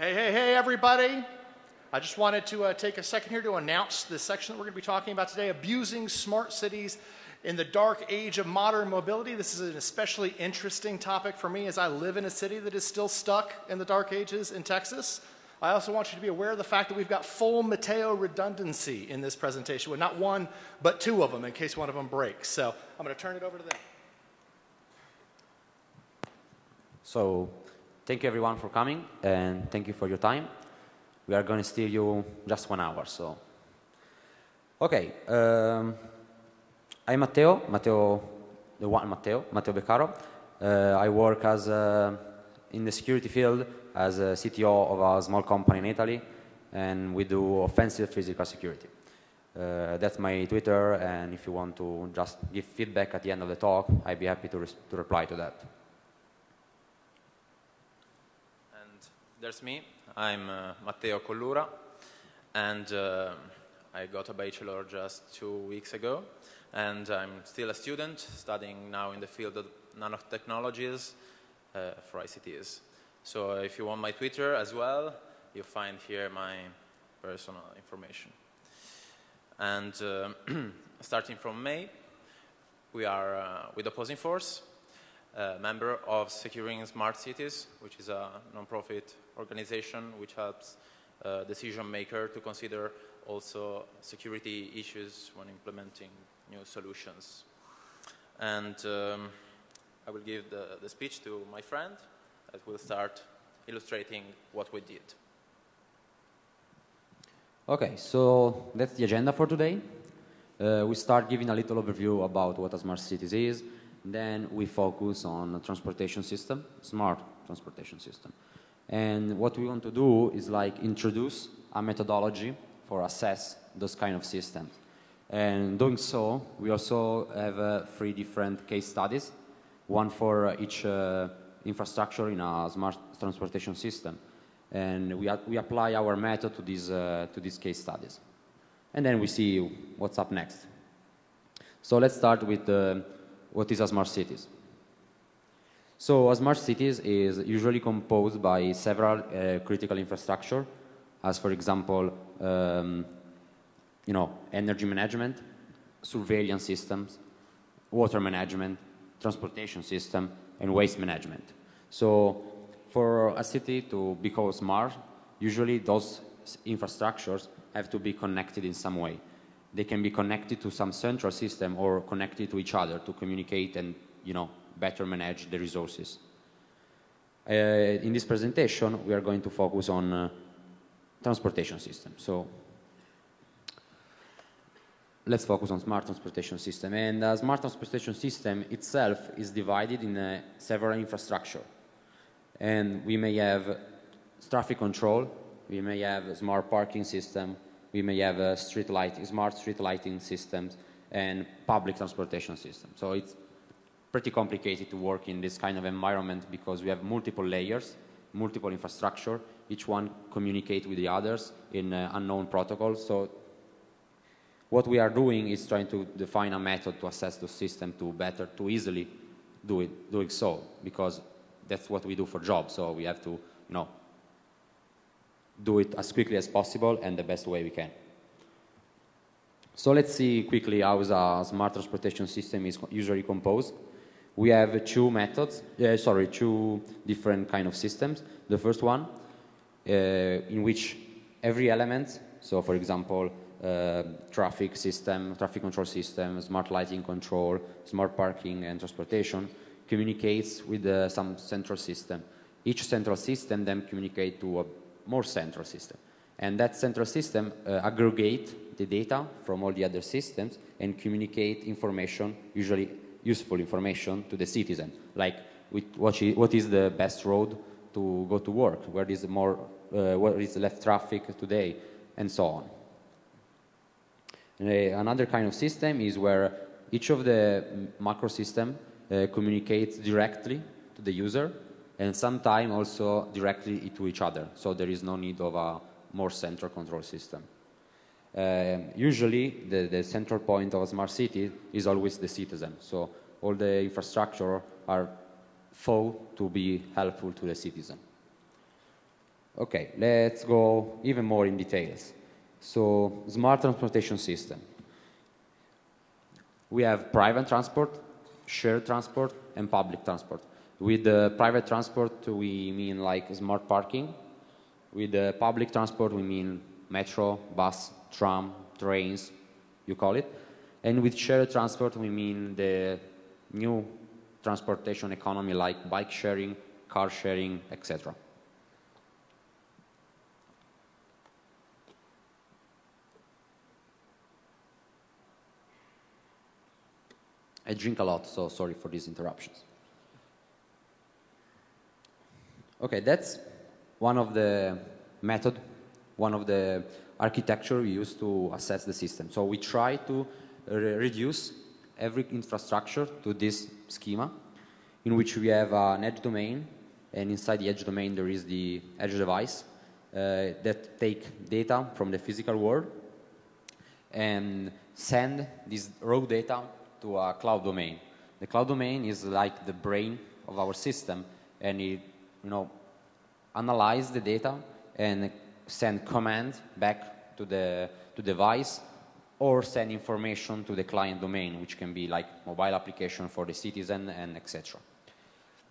Hey, hey, hey, everybody. I just wanted to uh, take a second here to announce the section that we're going to be talking about today abusing smart cities in the dark age of modern mobility. This is an especially interesting topic for me as I live in a city that is still stuck in the dark ages in Texas. I also want you to be aware of the fact that we've got full Matteo redundancy in this presentation, with not one, but two of them in case one of them breaks. So I'm going to turn it over to them. So thank you everyone for coming and thank you for your time. We are going to steal you just one hour, so. Okay, um, I'm Matteo, Matteo, the one Matteo, Matteo Beccaro. Uh, I work as uh, in the security field as a CTO of a small company in Italy, and we do offensive physical security. Uh, that's my Twitter, and if you want to just give feedback at the end of the talk, I'd be happy to, to reply to that. And there's me. I'm uh, Matteo Collura, and uh, I got a bachelor just two weeks ago, and I'm still a student studying now in the field of nanotechnologies uh, for ICTs. So if you want my Twitter as well, you'll find here my personal information. And uh, starting from May, we are uh, with Opposing Force, member of Securing Smart Cities, which is a non-profit organization which helps uh, decision maker to consider also security issues when implementing new solutions. And um, I will give the, the speech to my friend, that will start illustrating what we did. Okay, so that's the agenda for today. Uh, we start giving a little overview about what a smart city is, then we focus on a transportation system, smart transportation system. And what we want to do is like introduce a methodology for assess those kind of systems. And doing so, we also have uh, three different case studies, one for each uh, infrastructure in a smart transportation system. And we, we apply our method to these, uh, to these case studies. And then we see what's up next. So let's start with uh, what is a smart cities. So a smart cities is usually composed by several uh, critical infrastructure, as for example, um, you know, energy management, surveillance systems, water management, transportation system, and waste management. So for a city to become smart, usually those infrastructures have to be connected in some way. They can be connected to some central system or connected to each other to communicate and you know, better manage the resources. Uh, in this presentation, we are going to focus on uh, transportation system. So let's focus on smart transportation system. And a smart transportation system itself is divided in uh, several infrastructure. And we may have traffic control, we may have a smart parking system, we may have a street light, smart street lighting systems, and public transportation systems. So it's pretty complicated to work in this kind of environment because we have multiple layers, multiple infrastructure, each one communicate with the others in uh, unknown protocols. So what we are doing is trying to define a method to assess the system to better, to easily do it, doing so, because that's what we do for jobs. So we have to, you know, do it as quickly as possible and the best way we can. So let's see quickly how a smart transportation system is usually composed. We have two methods, uh, sorry, two different kind of systems. The first one, uh, in which every element, so for example, uh, traffic system, traffic control system, smart lighting control, smart parking and transportation communicates with uh, some central system. Each central system then communicates to a more central system. And that central system uh, aggregate the data from all the other systems and communicate information, usually useful information to the citizen, like what is the best road to go to work, where is more, uh, where is less traffic today, and so on. Uh, another kind of system is where each of the macro system uh, communicates directly to the user and sometimes also directly to each other. So there is no need of a more central control system. Uh, usually the, the, central point of a smart city is always the citizen. So all the infrastructure are thought to be helpful to the citizen. Okay, let's go even more in details. So, smart transportation system. We have private transport, shared transport, and public transport. With the private transport, we mean like smart parking. With the public transport, we mean metro, bus, tram, trains, you call it. And with shared transport, we mean the new transportation economy like bike sharing, car sharing, etc. I drink a lot, so sorry for these interruptions. Okay, that's one of the method, one of the architecture we use to assess the system. So we try to re reduce every infrastructure to this schema in which we have an edge domain and inside the edge domain there is the edge device uh, that take data from the physical world and send this raw data to a cloud domain. The cloud domain is like the brain of our system and it you know analyze the data and send command back to the to device or send information to the client domain, which can be like mobile application for the citizen and etc.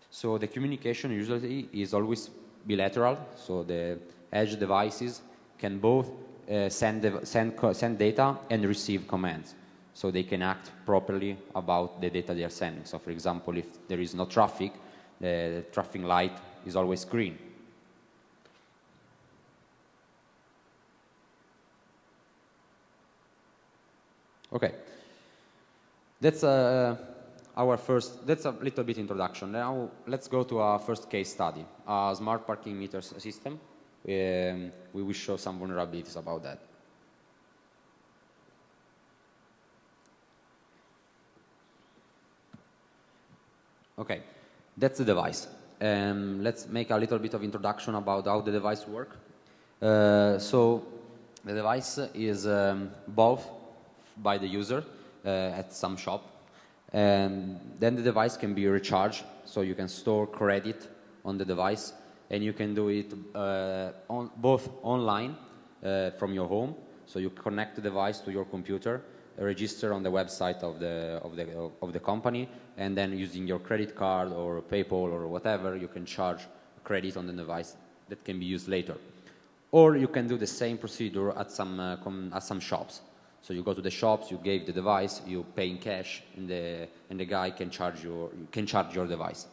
So the communication usually is always bilateral. So the edge devices can both uh, send, send, send data and receive commands. So they can act properly about the data they are sending. So for example, if there is no traffic, the traffic light is always green. Okay. That's uh, our first, that's a little bit introduction. Now let's go to our first case study, a smart parking meter system. Um, we will show some vulnerabilities about that. Okay, that's the device. Um, let's make a little bit of introduction about how the device works. Uh, so the device is um, both by the user uh, at some shop. And then the device can be recharged, so you can store credit on the device, and you can do it uh, on, both online uh, from your home, so you connect the device to your computer, register on the website of the, of the, of the company, and then using your credit card or PayPal or whatever, you can charge credit on the device that can be used later. Or you can do the same procedure at some, uh, at some shops. So you go to the shops, you gave the device, you pay in cash, and the, and the guy can charge, your, can charge your device.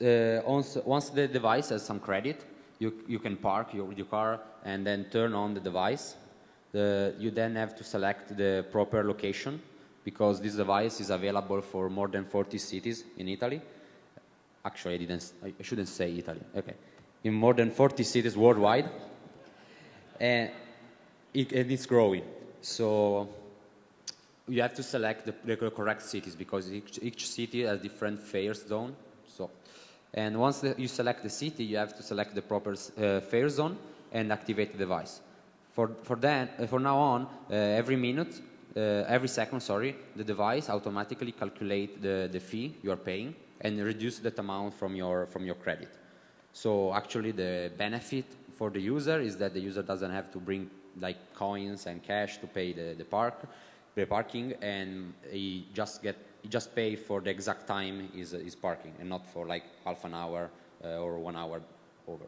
Uh, once, once the device has some credit, you, you can park your, your car and then turn on the device. The, you then have to select the proper location because this device is available for more than 40 cities in Italy. Actually, I, didn't, I shouldn't say Italy. Okay. In more than 40 cities worldwide. And it, and it's growing. So you have to select the, the correct cities because each, each, city has different fare zone. So, and once the, you select the city, you have to select the proper uh, fare zone and activate the device. For, for, that, uh, for now on, uh, every minute, uh, every second, sorry, the device automatically calculate the, the fee you are paying and reduce that amount from your, from your credit. So actually the benefit for the user is that the user doesn't have to bring like coins and cash to pay the, the park, the parking, and he just get he just pay for the exact time is is parking, and not for like half an hour uh, or one hour over.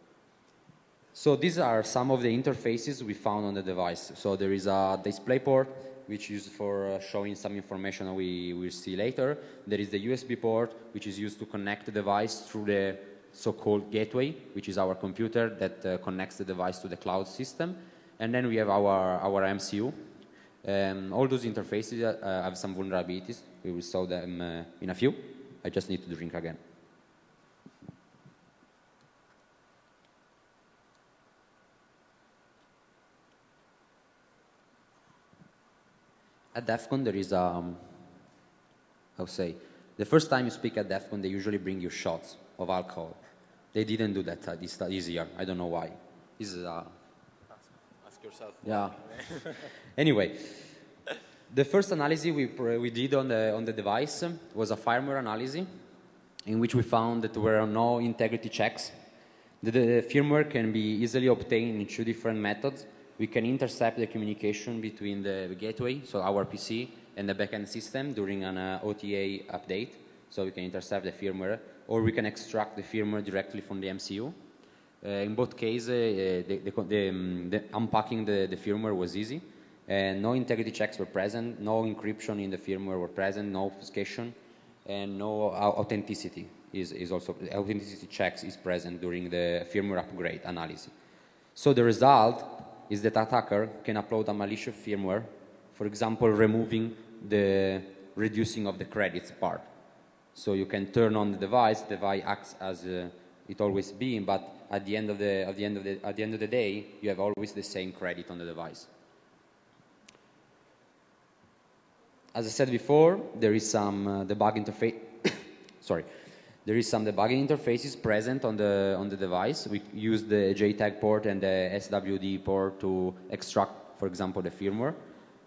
So these are some of the interfaces we found on the device. So there is a display port, which is used for uh, showing some information we will see later. There is the USB port, which is used to connect the device through the so-called gateway, which is our computer that uh, connects the device to the cloud system. And then we have our, our MCU. Um, all those interfaces uh, have some vulnerabilities. We will solve them uh, in a few. I just need to drink again. At DEF CON there is, um, how say, the first time you speak at DEF CON they usually bring you shots of alcohol. They didn't do that uh, this, this year. I don't know why. This is a yourself. Yeah. anyway, the first analysis we, we did on the, on the device was a firmware analysis in which we found that there were no integrity checks. The, the, firmware can be easily obtained in two different methods. We can intercept the communication between the gateway, so our PC, and the backend system during an uh, OTA update. So we can intercept the firmware, or we can extract the firmware directly from the MCU. Uh, in both cases, uh, the, the, the, um, the, unpacking the, the firmware was easy, and no integrity checks were present, no encryption in the firmware were present, no obfuscation, and no authenticity is, is also authenticity checks is present during the firmware upgrade analysis. So the result is that attacker can upload a malicious firmware, for example, removing the reducing of the credits part. So you can turn on the device, the device acts as uh, it always been, but at the end of the at the end of the at the end of the day, you have always the same credit on the device. As I said before, there is some uh, debug interface. sorry, there is some debugging interfaces present on the on the device. We use the JTAG port and the SWD port to extract, for example, the firmware.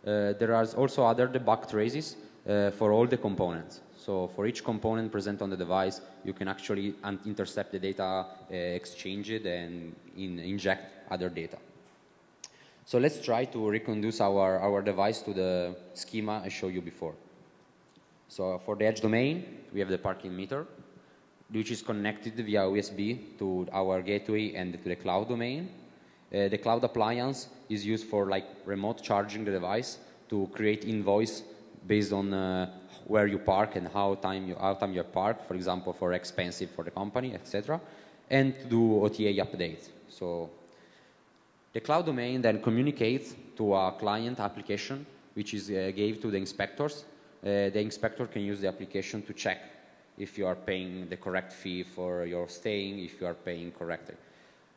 Uh, there are also other debug traces uh, for all the components. So for each component present on the device, you can actually intercept the data, uh, exchange it, and in inject other data. So let's try to reconduce our, our device to the schema I showed you before. So for the edge domain, we have the parking meter, which is connected via USB to our gateway and to the cloud domain. Uh, the cloud appliance is used for like remote charging the device to create invoice based on uh, where you park and how time you how time you park, for example, for expensive for the company, etc., and to do OTA updates. So the cloud domain then communicates to a client application, which is uh, gave to the inspectors. Uh, the inspector can use the application to check if you are paying the correct fee for your staying, if you are paying correctly.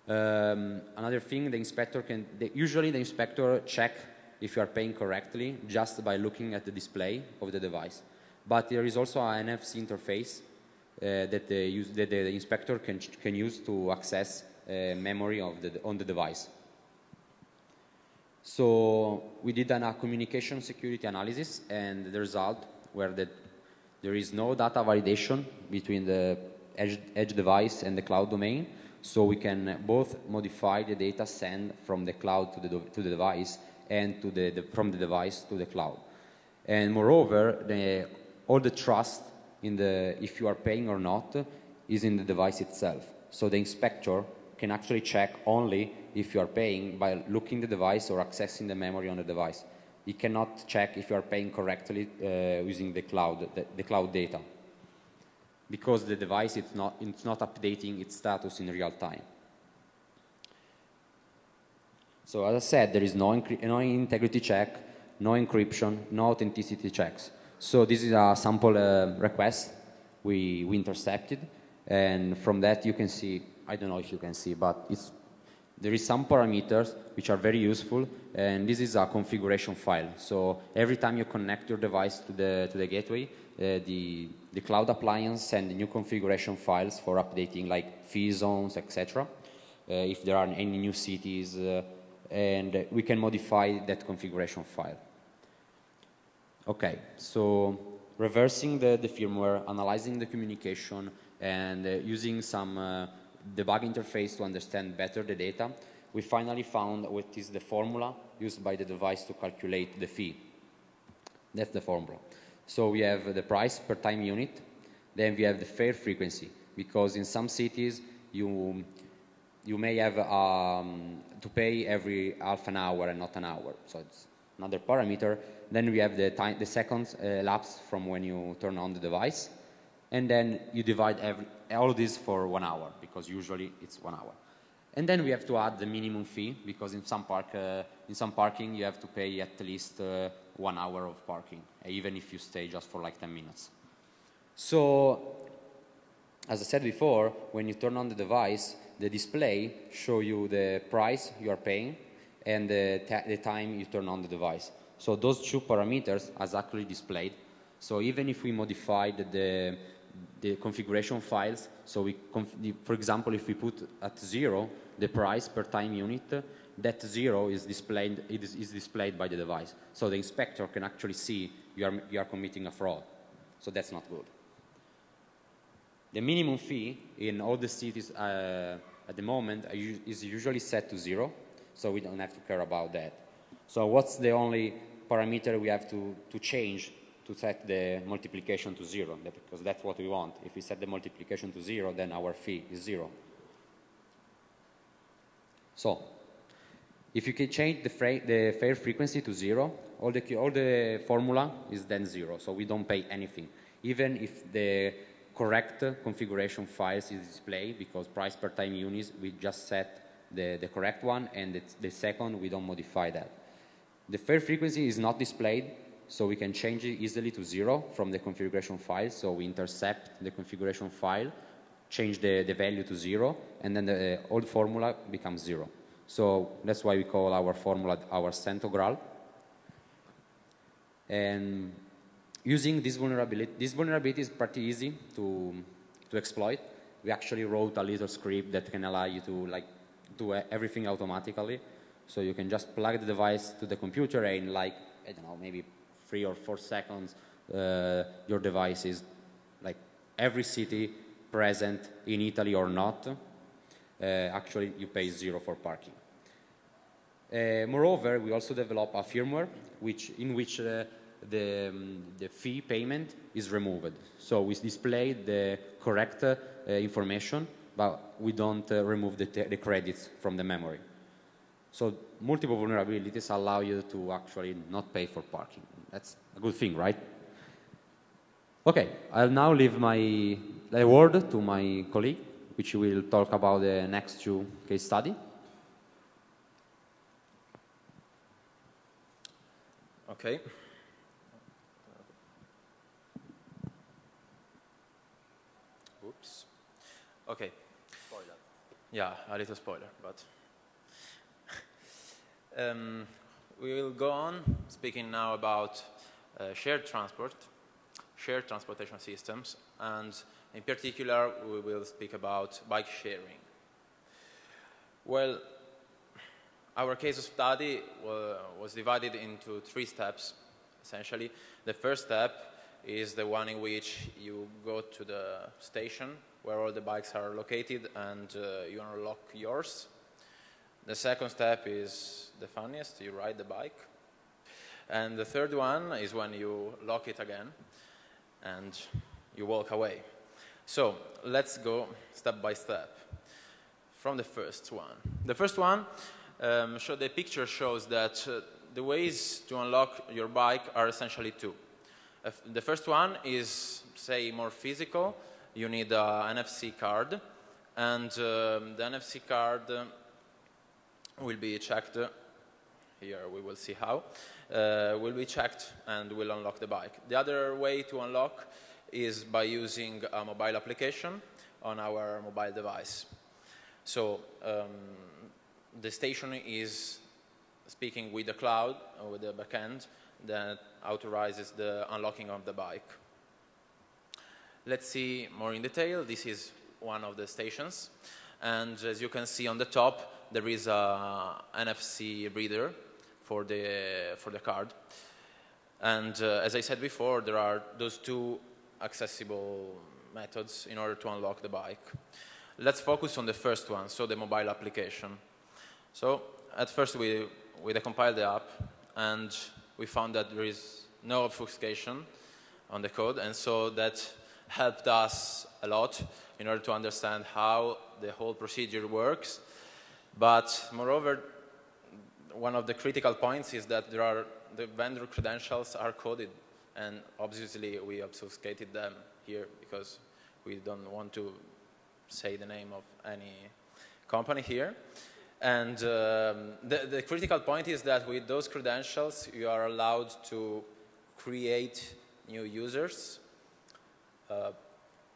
Um, another thing, the inspector can, the, usually the inspector check if you are paying correctly just by looking at the display of the device. But there is also an NFC interface uh, that, the, use, that the inspector can, can use to access uh, memory of the, on the device. So we did a communication security analysis and the result were that there is no data validation between the edge, edge device and the cloud domain. So we can both modify the data sent from the cloud to the, to the device and to the, the, from the device to the cloud. And moreover, the, all the trust in the, if you are paying or not, is in the device itself. So the inspector can actually check only if you are paying by looking the device or accessing the memory on the device. It cannot check if you are paying correctly uh, using the cloud, the, the, cloud data, because the device it's not, it's not updating its status in real time. So as I said, there is no, no integrity check, no encryption, no authenticity checks. So this is a sample uh, request we, we intercepted, and from that you can see, I don't know if you can see, but it's there is some parameters which are very useful, and this is a configuration file. So every time you connect your device to the, to the gateway, uh, the, the cloud appliance sends new configuration files for updating like fee zones, etc. Uh, if there are any new cities, uh, and we can modify that configuration file. Okay, so reversing the, the firmware, analyzing the communication, and uh, using some uh, debug interface to understand better the data, we finally found what is the formula used by the device to calculate the fee. That's the formula. So we have the price per time unit, then we have the fare frequency, because in some cities you, you may have um, to pay every half an hour and not an hour, so it's another parameter. Then we have the, time, the seconds uh, from when you turn on the device, and then you divide every, all this for one hour because usually it's one hour. And then we have to add the minimum fee because in some park, uh, in some parking you have to pay at least uh, one hour of parking, even if you stay just for like 10 minutes. So, as I said before, when you turn on the device, the display show you the price you are paying and the, the time you turn on the device. So those two parameters are actually displayed. So even if we modified the the configuration files. So we, for example, if we put at zero the price per time unit, that zero is displayed, is, is displayed by the device. So the inspector can actually see you are, you are committing a fraud. So that's not good. The minimum fee in all the cities uh, at the moment is usually set to zero, so we don't have to care about that. So what's the only parameter we have to, to change to set the multiplication to zero? Because that's what we want. If we set the multiplication to zero, then our fee is zero. So if you can change the, the fare frequency to zero, all the, all the formula is then zero, so we don't pay anything. Even if the correct configuration files is displayed, because price per time units, we just set the, the correct one, and the, the second, we don't modify that. The fare frequency is not displayed, so we can change it easily to zero from the configuration file. So we intercept the configuration file, change the, the value to zero, and then the uh, old formula becomes zero. So that's why we call our formula our centogral. And using this vulnerability, this vulnerability is pretty easy to, to exploit. We actually wrote a little script that can allow you to like do everything automatically. So you can just plug the device to the computer and like, I don't know, maybe three or four seconds, uh, your device is like every city present in Italy or not, uh, actually you pay zero for parking. Uh, moreover, we also develop a firmware which, in which uh, the, um, the fee payment is removed. So we display the correct uh, information, but we don't uh, remove the, the credits from the memory. So multiple vulnerabilities allow you to actually not pay for parking. That's a good thing, right? Okay, I'll now leave my the word to my colleague, which will talk about the next two case study. Okay. Oops. Okay. Spoiler. Yeah, a little spoiler, but um, we will go on speaking now about uh, shared transport, shared transportation systems, and in particular, we will speak about bike sharing. Well, our case of study was divided into three steps, essentially. The first step is the one in which you go to the station where all the bikes are located and uh, you unlock yours. The second step is the funniest, you ride the bike. And the third one is when you lock it again and you walk away. So let's go step by step from the first one. The first one, um, show the picture shows that uh, the ways to unlock your bike are essentially two. Uh, the first one is, say, more physical. You need an NFC card, and um, the NFC card will be checked. Here we will see how. Uh, will be checked and will unlock the bike. The other way to unlock is by using a mobile application on our mobile device. So um, the station is speaking with the cloud or with the backend that authorizes the unlocking of the bike. Let's see more in detail. This is one of the stations. And as you can see on the top, there is a NFC reader for the, for the card. And uh, as I said before, there are those two accessible methods in order to unlock the bike. Let's focus on the first one, so the mobile application. So at first we, we decompiled the app and we found that there is no obfuscation on the code and so that helped us a lot in order to understand how the whole procedure works but moreover, one of the critical points is that there are the vendor credentials are coded, and obviously we obfuscated them here because we don't want to say the name of any company here. And um, the, the critical point is that with those credentials, you are allowed to create new users, uh,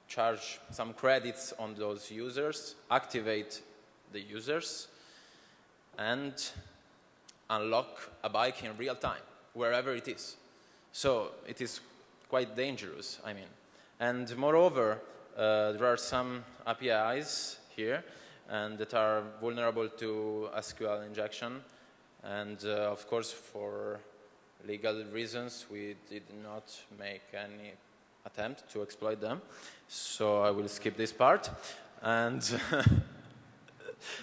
charge some credits on those users, activate the users and unlock a bike in real time, wherever it is. So it is quite dangerous, I mean. And moreover, uh, there are some APIs here and that are vulnerable to SQL injection. And uh, of course, for legal reasons, we did not make any attempt to exploit them. So I will skip this part. And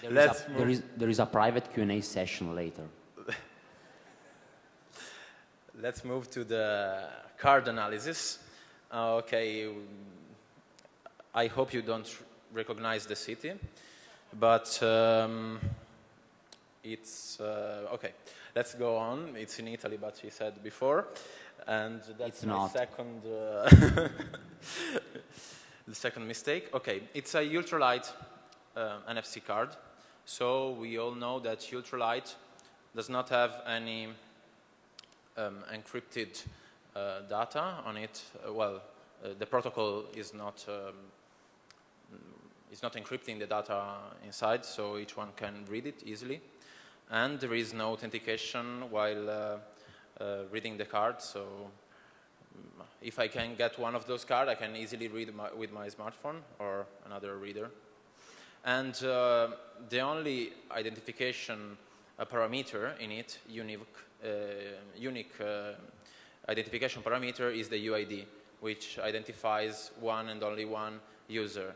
There is, a, there, is, there is a private Q&A session later. Let's move to the card analysis. Uh, okay, I hope you don't recognize the city, but um, it's uh, okay. Let's go on. It's in Italy, but he said before, and that's It's my not. second. Uh, the second mistake. Okay, it's a ultralight NFC card. So we all know that ultralight does not have any um, encrypted uh, data on it. Uh, well, uh, the protocol is not um, is not encrypting the data inside, so each one can read it easily. And there is no authentication while uh, uh, reading the card. So mm, if I can get one of those cards, I can easily read my, with my smartphone or another reader. And uh, the only identification uh, parameter in it, unique, uh, unique identification parameter, is the UID, which identifies one and only one user.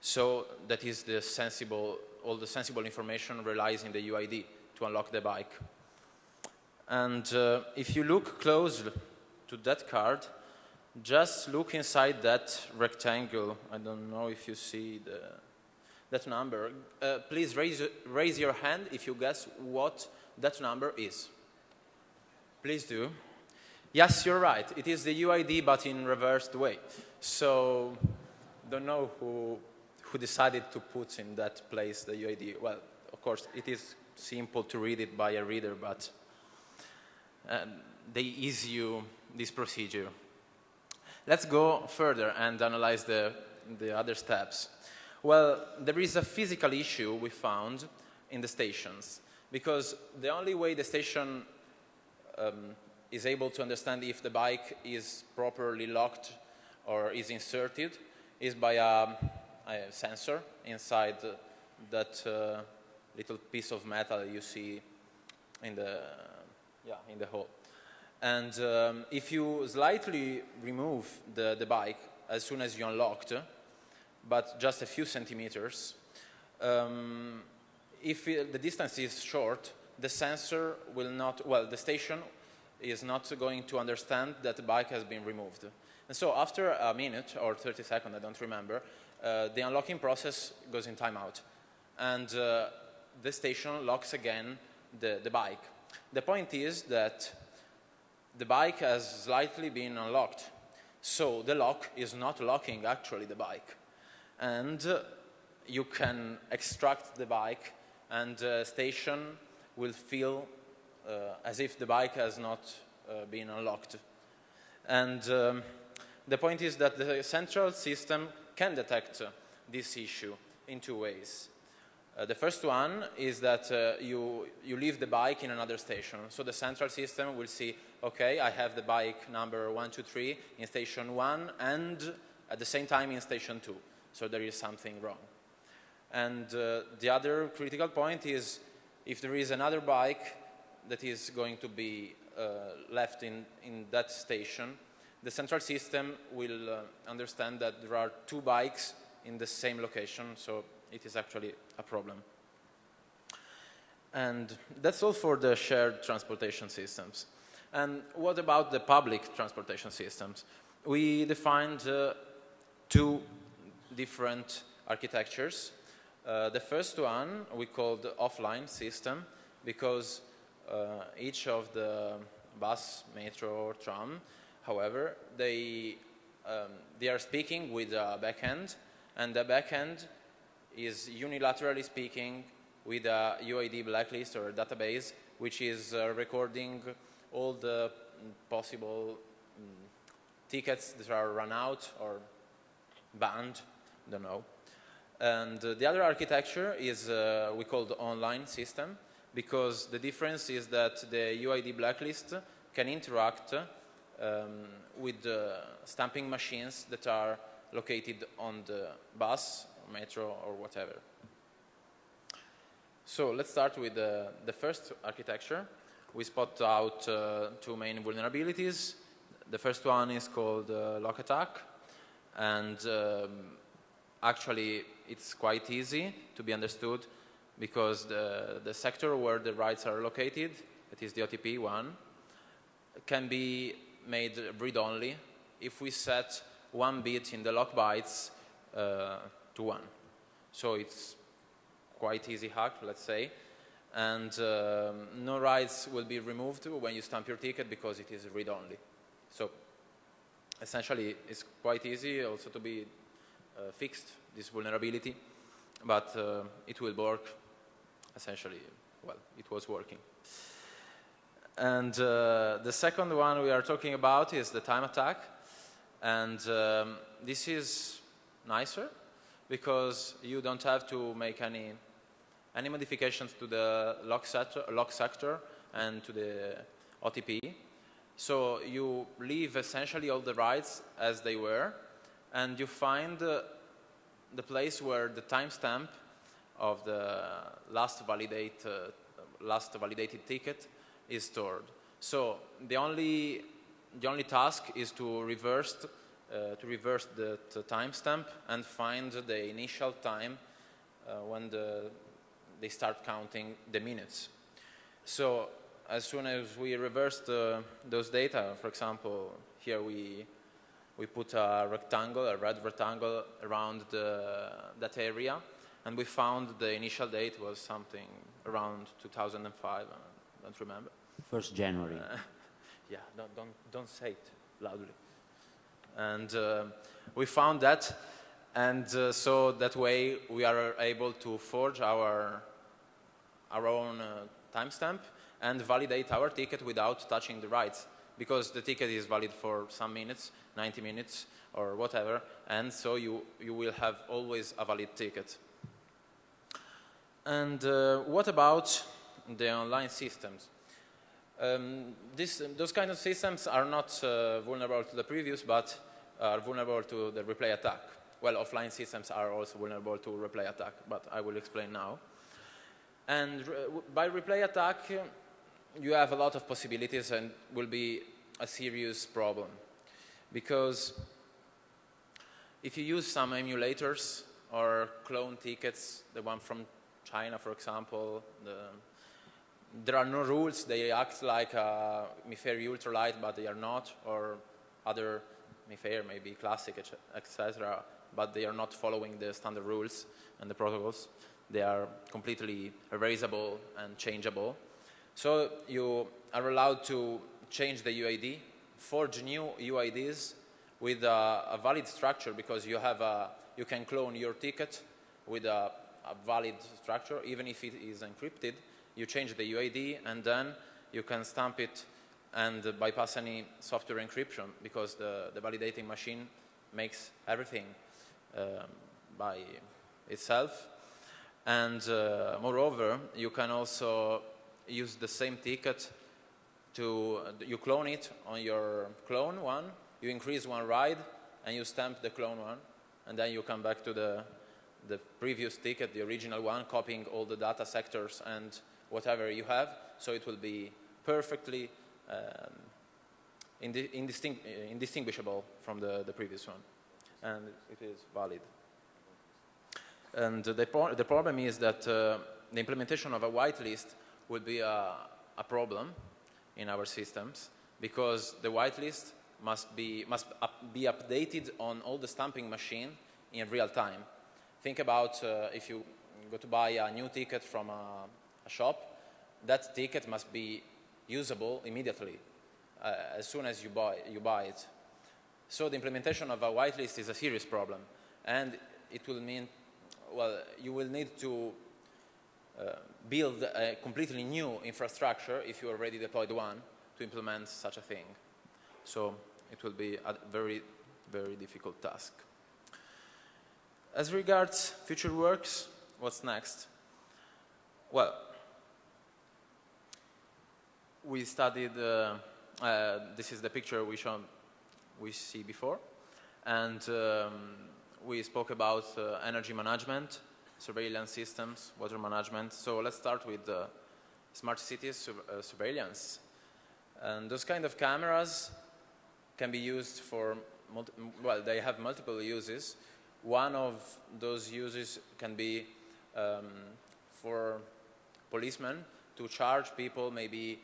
So that is the sensible, all the sensible information relies in the UID to unlock the bike. And uh, if you look close to that card, just look inside that rectangle. I don't know if you see the, that number. Uh, please raise, raise your hand if you guess what that number is. Please do. Yes, you're right. It is the UID, but in reversed way. So, don't know who, who decided to put in that place the UID. Well, of course, it is simple to read it by a reader, but um, they ease you this procedure. Let's go further and analyze the, the other steps. Well, there is a physical issue we found in the stations because the only way the station um, is able to understand if the bike is properly locked or is inserted is by a, a sensor inside that uh, little piece of metal you see in the, yeah, in the hole. And um, if you slightly remove the, the bike as soon as you unlocked, but just a few centimeters, um, if it, the distance is short, the sensor will not, well, the station is not going to understand that the bike has been removed. And so after a minute or 30 seconds, I don't remember, uh, the unlocking process goes in timeout. And uh, the station locks again the, the bike. The point is that the bike has slightly been unlocked. So the lock is not locking actually the bike. And uh, you can extract the bike and the station will feel uh, as if the bike has not uh, been unlocked. And um, the point is that the central system can detect uh, this issue in two ways. Uh, the first one is that uh, you, you leave the bike in another station. So the central system will see, okay, I have the bike number 123 in station 1 and at the same time in station 2. So there is something wrong. And uh, the other critical point is if there is another bike that is going to be uh, left in, in that station, the central system will uh, understand that there are two bikes in the same location, so it is actually a problem. And that's all for the shared transportation systems. And what about the public transportation systems? We defined uh, two different architectures. Uh, the first one we called the offline system because uh, each of the bus, metro, or tram, however, they, um, they are speaking with a backend, and the backend is unilaterally speaking with a UID blacklist or a database, which is uh, recording all the possible mm, tickets that are run out or banned, don't know. And uh, the other architecture is uh, we call the online system because the difference is that the UID blacklist can interact um, with the stamping machines that are located on the bus, metro, or whatever. So let's start with the, the first architecture. We spot out uh, two main vulnerabilities. The first one is called uh, lock attack, and um, actually it's quite easy to be understood because the, the sector where the rights are located, that is the OTP one, can be made read-only if we set one bit in the lock bytes uh, to one. So it's quite easy hack, let's say. And um, no rights will be removed when you stamp your ticket because it is read-only. So essentially, it's quite easy also to be fixed, this vulnerability, but uh, it will work. Essentially, well, it was working. And uh, the second one we are talking about is the time attack. And um, this is nicer because you don't have to make any, any modifications to the lock sector, lock sector and to the OTP. So you leave essentially all the rights as they were, and you find uh, the place where the timestamp of the last validate, uh, last validated ticket is stored. So the only, the only task is to reverse, uh, to reverse the, timestamp and find the initial time uh, when the, they start counting the minutes. So as soon as we reverse the, those data, for example, here we, we put a rectangle, a red rectangle around the, that area, and we found the initial date was something around 2005, I don't remember. First January. Uh, yeah, don't, don't, don't say it loudly. And uh, we found that, and uh, so that way we are able to forge our, our own uh, timestamp and validate our ticket without touching the rights, because the ticket is valid for some minutes, 90 minutes or whatever, and so you, you will have always a valid ticket. And uh, what about the online systems? Um, this, those kind of systems are not uh, vulnerable to the previous, but are vulnerable to the replay attack. Well, offline systems are also vulnerable to replay attack, but I will explain now. And re by replay attack, you have a lot of possibilities and will be a serious problem. Because if you use some emulators or clone tickets, the one from China, for example, the there are no rules. They act like uh, MIFARE Ultralight, but they are not, or other MIFARE, maybe Classic, etc., but they are not following the standard rules and the protocols. They are completely erasable and changeable. So you are allowed to change the UID, forge new UIDs with a, a valid structure because you, have a, you can clone your ticket with a, a valid structure, even if it is encrypted you change the UID, and then you can stamp it and bypass any software encryption because the, the validating machine makes everything um, by itself. And uh, moreover, you can also use the same ticket to, you clone it on your clone one, you increase one ride, and you stamp the clone one, and then you come back to the, the previous ticket, the original one, copying all the data sectors and whatever you have, so it will be perfectly um, indistingu indistinguishable from the, the previous one. And it is valid. And the, pro the problem is that uh, the implementation of a whitelist would be a, a problem in our systems because the whitelist must be, must up be updated on all the stamping machine in real time. Think about uh, if you go to buy a new ticket from a, shop, that ticket must be usable immediately uh, as soon as you buy, you buy it. So the implementation of a whitelist is a serious problem. And it will mean, well, you will need to build a completely new infrastructure if you already deployed one to implement such a thing. So it will be a very, very difficult task. As regards future works, what's next? Well, we studied, uh, uh, this is the picture we, shown, we see before, and um, we spoke about uh, energy management, surveillance systems, water management. So let's start with smart cities su uh, surveillance. And those kind of cameras can be used for, well, they have multiple uses. One of those uses can be um, for policemen to charge people maybe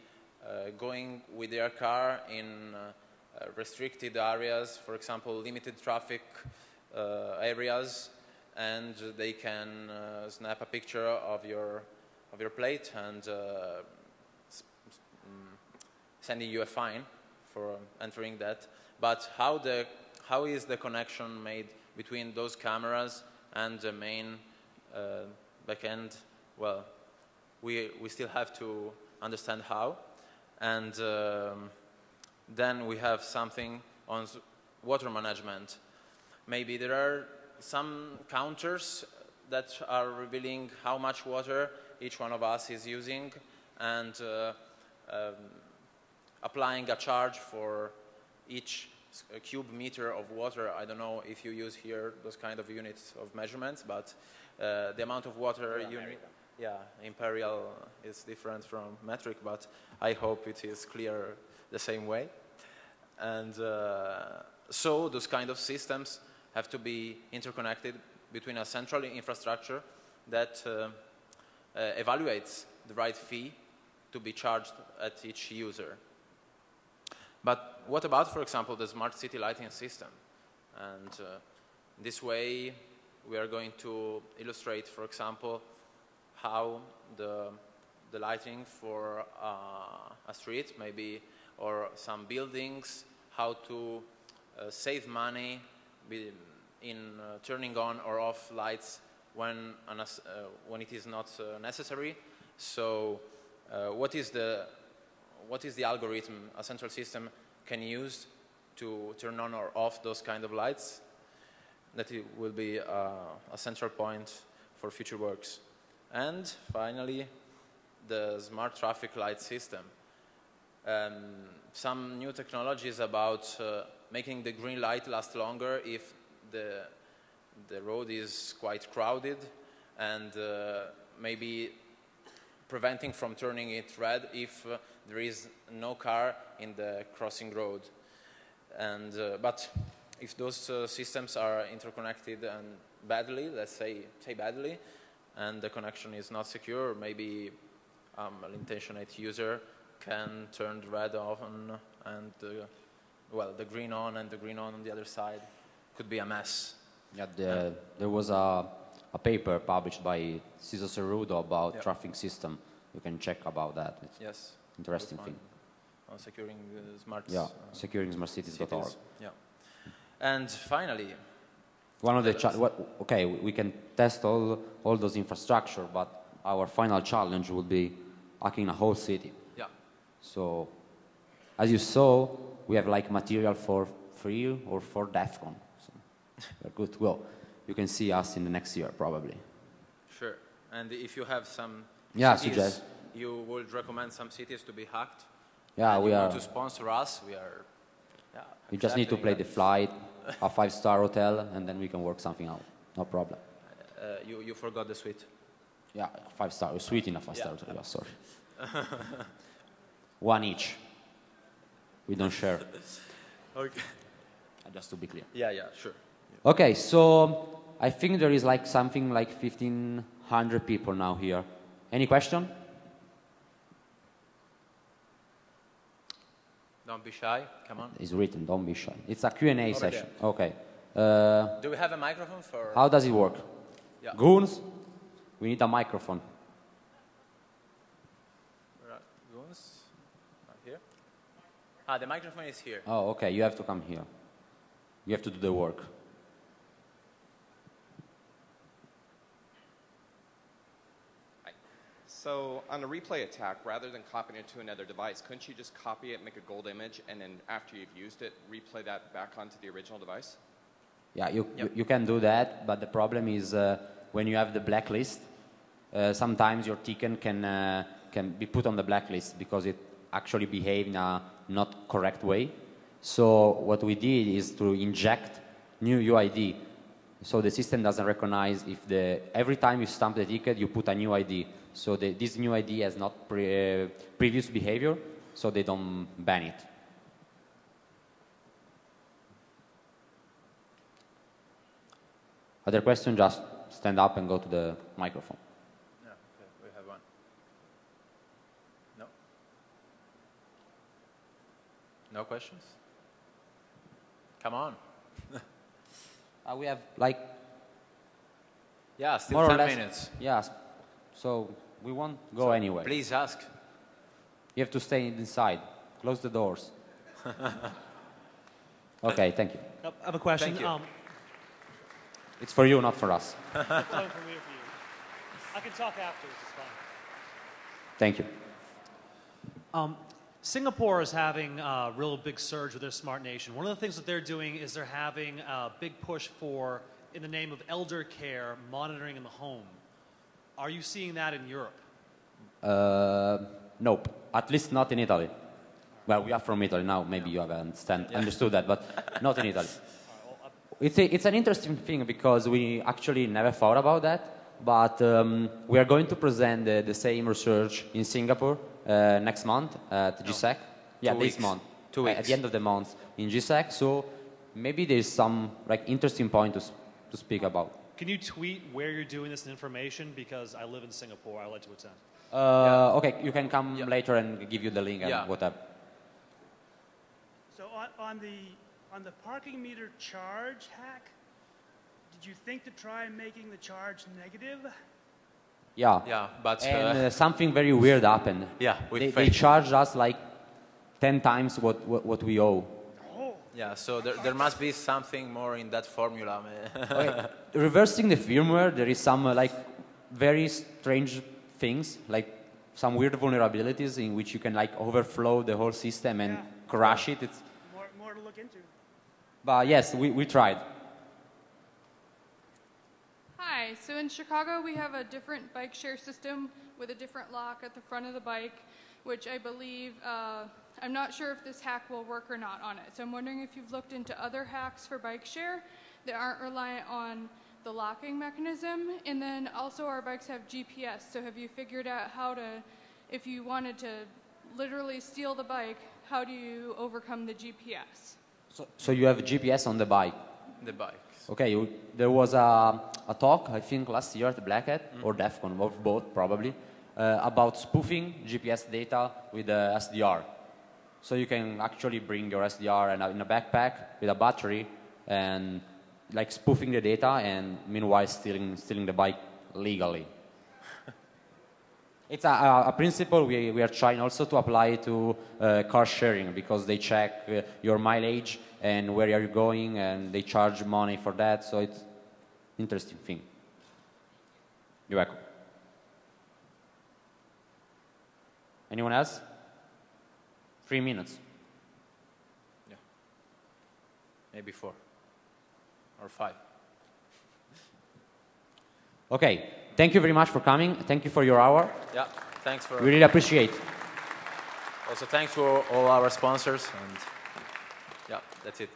uh, going with their car in uh, restricted areas, for example, limited traffic uh, areas, and they can uh, snap a picture of your of your plate and uh, mm, sending you a fine for entering that. But how the how is the connection made between those cameras and the main uh, backend? Well, we we still have to understand how, and um, then we have something on water management. Maybe there are some counters that are revealing how much water each one of us is using and uh, um, applying a charge for each cube meter of water. I don't know if you use here those kind of units of measurements, but uh, the amount of water you need. Yeah, imperial is different from metric, but I hope it is clear the same way. And uh, so those kind of systems have to be interconnected between a central infrastructure that uh, uh, evaluates the right fee to be charged at each user. But what about, for example, the smart city lighting system? And uh, this way, we are going to illustrate, for example, how the, the lighting for uh, a street, maybe, or some buildings, how to uh, save money in uh, turning on or off lights when, uh, when it is not uh, necessary. So, uh, what is the what is the algorithm a central system can use to turn on or off those kind of lights? That it will be uh, a central point for future works. And finally, the smart traffic light system. Um, some new technologies about making the green light last longer if the, the road is quite crowded and uh, maybe preventing from turning it red if uh, there is no car in the crossing road. And, uh, but if those uh, systems are interconnected and badly, let's say, say badly, and the connection is not secure, maybe um, an intentionate user can turn the red and, and uh, well, the green on and the green on on the other side could be a mess. Yeah, the, there was a, a paper published by Cesar Cerrudo about Yeah. traffic system. You can check about that. It's Yes. interesting thing. On securing uh, smart Yeah, uh, securingsmartcities.org. cities. Yeah. And finally, One of the what, okay, we can test all all those infrastructure, but our final challenge will be hacking a whole city. yeah, So, as you saw, we have like material for free or for DEF CON. So we're good to go. You can see us in the next year probably. sure. And if you have some Yeah, cities, suggest. you would recommend some cities to be hacked. Yeah, we you are. want to sponsor us. We are. Yeah, We just need to play accepting the flight, a five-star hotel, and then we can work something out. No problem. Uh, you you forgot the suite. Yeah, five star. We're sweet enough, five Yeah. star. Yeah, sorry. One each. We don't share. Okay. Just to be clear. Yeah, yeah, sure. Okay, so I think there is like something like 1,500 people now here. Any question? Don't be shy. Come on. It's written. Don't be shy. It's a Q&A Over session. Okay. Uh, Do we have a microphone for? how does it work? Yeah. Goons, we need a microphone. Right, Goons? Not here. Ah, the microphone is here. Oh, okay. You have to come here. You have to do the work. So on a replay attack, rather than copying it to another device, couldn't you just copy it, make a gold image, and then after you've used it, replay that back onto the original device? Yeah, you, Yep. you, you can do that, but the problem is uh, when you have the blacklist, uh, sometimes your ticket can, uh, can be put on the blacklist because it actually behaved in a not correct way. So what we did is to inject new UID. So the system doesn't recognize if the, every time you stamp the ticket, you put a new ID. So the, this new ID has not pre, uh, previous behavior, so they don't ban it. Other question, just stand up and go to the microphone. Yeah, okay. No questions? Come on. Uh, we have like Yeah, still more 10 or less. minutes. Yes. So we won't go anywhere. Please ask. You have to stay inside. Close the doors. okay, thank you. I have a question. Thank you. Um, It's for you, not for us. phone for me or for you? I can talk afterwards. It's fine. Thank you. Um, Singapore is having a real big surge with their smart nation. One of the things that they're doing is they're having a big push for, in the name of elder care, monitoring in the home. Are you seeing that in Europe? Uh, nope. At least not in Italy. Well, we are from Italy now. Maybe you have understand, understood that, but not in Italy. It's, a, it's an interesting thing because we actually never thought about that, but um, we are going to present the, the same research in Singapore uh, next month at GSEC. Yeah, Two this weeks. month. Two Uh, At the end of the month in GSEC. So maybe there's some like interesting point to, to speak about. Can you tweet where you're doing this information? Because I live in Singapore. I'd like to attend. Uh, Okay, you can come Yeah. later and give you the link and Yeah. whatever. So on, on the on the parking meter charge hack, did you think to try making the charge negative? Yeah. Yeah, but and uh, uh, something very weird happened. Yeah, with they, they charged us like 10 times what, what, what we owe. Oh, yeah, so there, there must be something more in that formula. man. Okay, Reversing the firmware, there is some uh, like very strange things, like some weird vulnerabilities in which you can like overflow the whole system and Yeah. crash it. It's, more, more to look into. but yes, we, we tried. Hi, so in Chicago we have a different bike share system with a different lock at the front of the bike, which I believe, uh, I'm not sure if this hack will work or not on it. So I'm wondering if you've looked into other hacks for bike share that aren't reliant on the locking mechanism. And then also our bikes have GPS, so have you figured out how to, if you wanted to literally steal the bike, how do you overcome the GPS? So, so you have GPS on the bike. the bikes. Okay, you, there was a, a talk, I think last year at Black Hat, or DEF CON, or both probably, uh, about spoofing GPS data with the SDR. So you can actually bring your SDR in a, in a backpack with a battery and like spoofing the data and meanwhile stealing, stealing the bike legally. It's a, a, principle we, we are trying also to apply to uh, car sharing because they check uh, your mileage and where are you going and they charge money for that. So it's interesting thing. You're welcome. Anyone else? Three minutes. Yeah. Maybe four or five. Okay. Thank you very much for coming. Thank you for your hour. Yeah, thanks for. We really appreciate. Also, thanks to all our sponsors. And yeah, that's it.